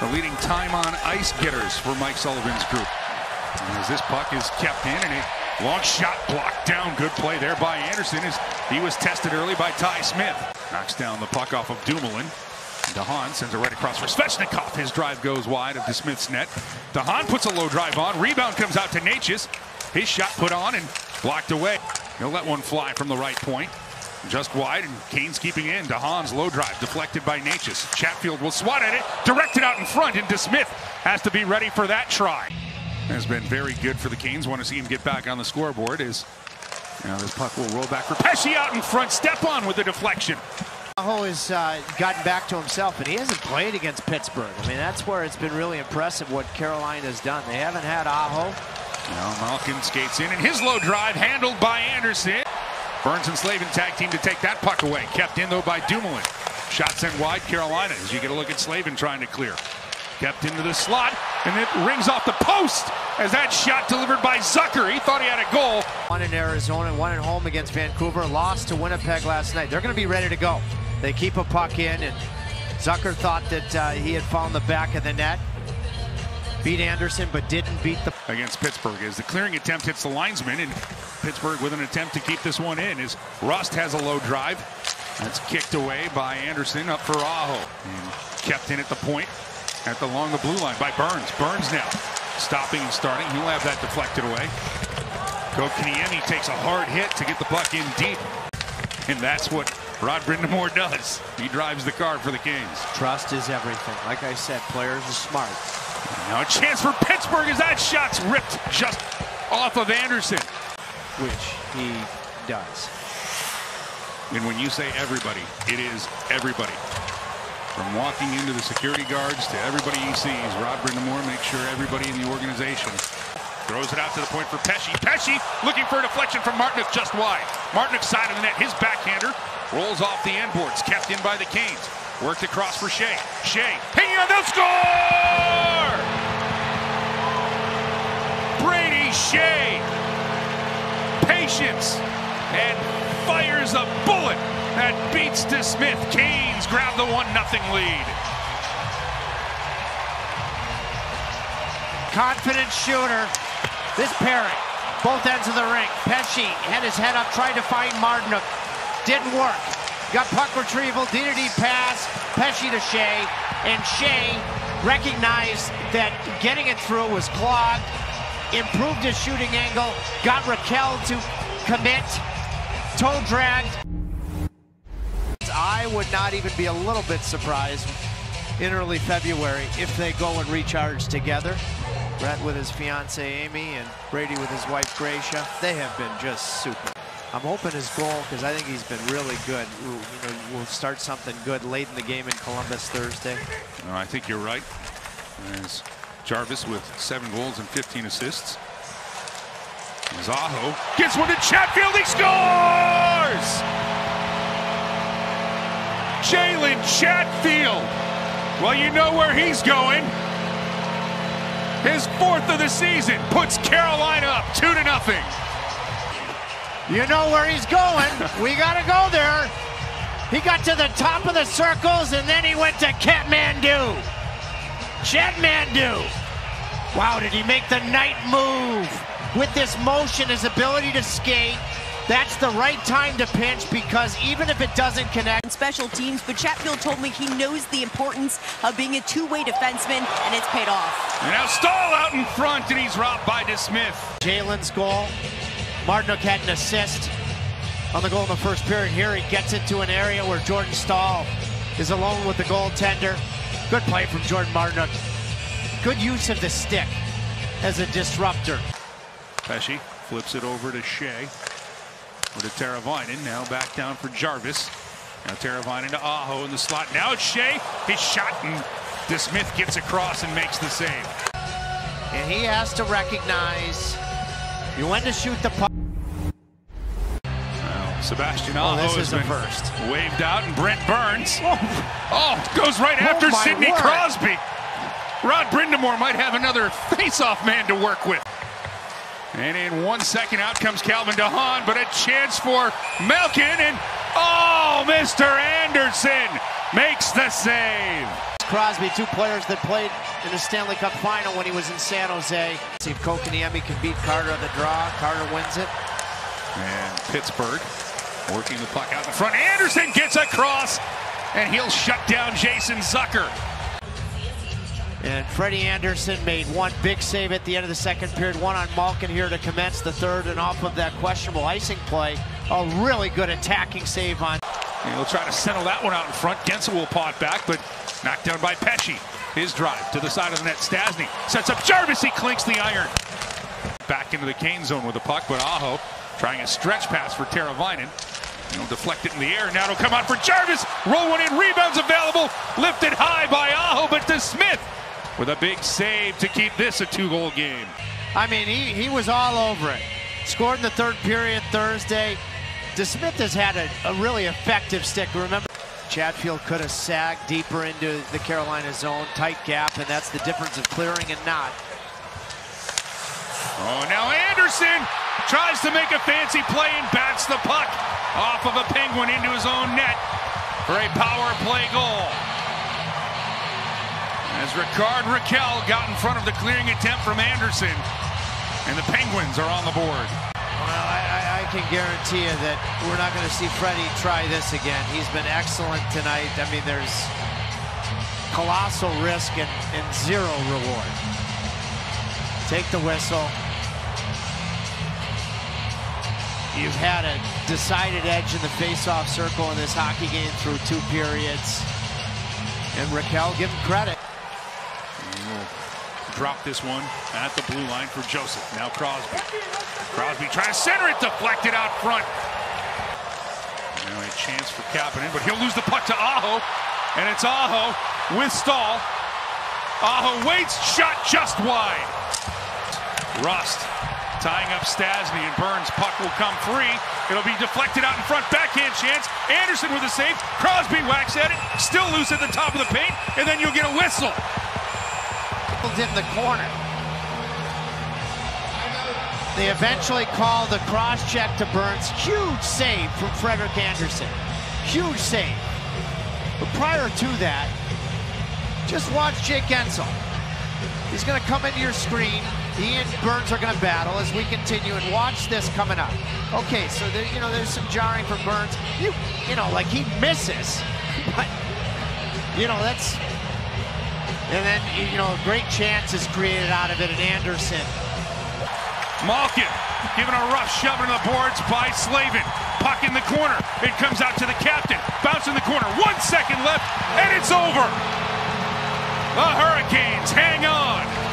the leading time on ice getters for Mike Sullivan's group. As this puck is kept in and a long shot blocked down. Good play there by Andersen as he was tested early by Ty Smith. Knocks down the puck off of Dumoulin. DeHaan sends it right across for Svechnikov. His drive goes wide of DeSmith's net. DeHaan puts a low drive on. Rebound comes out to Necas. His shot put on and blocked away. He'll let one fly from the right point. Just wide, and Canes keeping in. DeHaan's low drive deflected by Necas. Chatfield will swat at it, directed out in front, and DeSmith has to be ready for that try. Has been very good for the Canes. Want to see him get back on the scoreboard. Is now this puck will roll back for Pesce out in front. Step on with the deflection. Aho has uh, gotten back to himself, and he hasn't played against Pittsburgh. I mean, that's where it's been really impressive what Carolina has done. They haven't had Aho. Now Malkin skates in, and his low drive handled by Andersen. Burns and Slavin tag team to take that puck away. Kept in, though, by Dumoulin. Shot sent wide, Carolina, as you get a look at Slavin trying to clear. Kept into the slot, and it rings off the post as that shot delivered by Zucker. He thought he had a goal. One in Arizona, one at home against Vancouver. Lost to Winnipeg last night. They're going to be ready to go. They keep a puck in, and Zucker thought that uh, he had found the back of the net. Beat Andersen, but didn't beat the... Against Pittsburgh as the clearing attempt hits the linesman, and Pittsburgh with an attempt to keep this one in as Rust has a low drive. That's kicked away by Andersen up for Aho. And kept in at the point at the along the blue line by Burns. Burns now stopping and starting. He'll have that deflected away. Kotkaniemi takes a hard hit to get the puck in deep. And that's what Rod Brind'Amour does. He drives the car for the Kings. Trust is everything. Like I said, players are smart. Now a chance for Pittsburgh as that shot's ripped just off of Andersen. Which he does. And when you say everybody, it is everybody. From walking into the security guards to everybody he sees, Rod Brind'Amour makes sure everybody in the organization throws it out to the point for Pesce. Pesce looking for a deflection from Martinook just wide. Martinook side of the net, his backhander rolls off the end boards, kept in by the Canes. Worked across for Skjei. Skjei hanging on the score! Brady Skjei. Patience and fires a bullet that beats to DeSmith. Canes grab the 1-0 lead. Confident shooter. This pairing, both ends of the ring. Pesce had his head up, tried to find Martinook. Didn't work. Got puck retrieval, DDD pass, Pesce to Skjei, and Skjei recognized that getting it through was clogged, improved his shooting angle, got Rakell to commit, toe dragged. I would not even be a little bit surprised in early February if they go and recharge together. Brett with his fiance Amy and Brady with his wife Gracia. They have been just super. I'm hoping his goal, because I think he's been really good. You know, we'll start something good late in the game in Columbus Thursday. No, I think you're right. As Jarvis with seven goals and 15 assists. Zaho gets one to Chatfield. He scores! Jalen Chatfield. Well, you know where he's going. His fourth of the season puts Carolina up two to nothing. You know where he's going. we got to go there. He got to the top of the circles and then he went to Kathmandu. Kathmandu. Wow, did he make the night move? With this motion, his ability to skate, that's the right time to pinch because even if it doesn't connect. Special teams, but Chatfield told me he knows the importance of being a two-way defenseman, and it's paid off. And now Staal out in front, and he's robbed by DeSmith. Jalen's goal. Martinook had an assist on the goal in the first period. Here he gets into an area where Jordan Staal is alone with the goaltender. Good play from Jordan Martinook. Good use of the stick as a disruptor. Pesce flips it over to Skjei. Or to Teravainen. Now back down for Jarvis. Now Teravainen to Aho in the slot. Now it's Skjei. His shot and DeSmith gets across and makes the save. And he has to recognize you went to shoot the puck. Well, Sebastian Oh, Aho this has is a been first. waved out, and Brent Burns. Oh, oh goes right Oh, after my Sidney word. Crosby. Rod Brind'Amour might have another face-off man to work with. And in one second, out comes Calvin DeHaan, but a chance for Malkin, and oh, Mr. Andersen makes the save. Crosby, two players that played in the Stanley Cup final when he was in San Jose. See if Kotkaniemi can beat Carter on the draw. Carter wins it. And Pittsburgh working the puck out in front. Andersen gets across, and he'll shut down Jason Zucker. And Freddie Andersen made one big save at the end of the second period, one on Malkin here to commence the third, and off of that questionable icing play, a really good attacking save on. And he'll try to settle that one out in front. Guentzel will paw it back, but knocked down by Pesce. His drive to the side of the net. Stastny sets up Jarvis. He clinks the iron. Back into the Kane zone with the puck, but Aho trying a stretch pass for Teravainen. He'll deflect it in the air. Now it'll come out for Jarvis. Roll one in. Rebounds available. Lifted high by Aho, but DeSmith with a big save to keep this a two-goal game. I mean, he, he was all over it. Scored in the third period Thursday. DeSmith has had a, a really effective stick. Remember, Chatfield could have sagged deeper into the Carolina zone, tight gap, and that's the difference of clearing and not. Oh, now Andersen tries to make a fancy play and bats the puck off of a Penguin into his own net for a power play goal. As Rickard Rakell got in front of the clearing attempt from Andersen, and the Penguins are on the board. Well, I, I, can guarantee you that we're not going to see Freddie try this again. He's been excellent tonight. I mean, there's colossal risk and, and zero reward. Take the whistle. You've had a decided edge in the face-off circle in this hockey game through two periods. And Rakell, give him credit. Drop this one at the blue line for Joseph. Now Crosby. Crosby trying to center it, deflected out front. Now a chance for Kapanen, but he'll lose the puck to Aho. And it's Aho with Staal. Aho waits, shot just wide. Rust tying up Stastny and Burns. Puck will come free. It'll be deflected out in front. Backhand chance. Andersen with a save. Crosby whacks at it. Still loose at the top of the paint. And then you'll get a whistle in the corner. They eventually call the cross check to Burns. Huge save from Frederik Andersen. Huge save. But prior to that, just watch Jake Guentzel. He's going to come into your screen. He and Burns are going to battle as we continue and watch this coming up. Okay, so there, you know there's some jarring from Burns. You you know like he misses, but you know that's and then, you know, a great chance is created out of it, and Andersen. Malkin giving a rough shove into the boards by Slavin. Puck in the corner. It comes out to the captain. Bounce in the corner. One second left, and it's over. The Hurricanes hang on.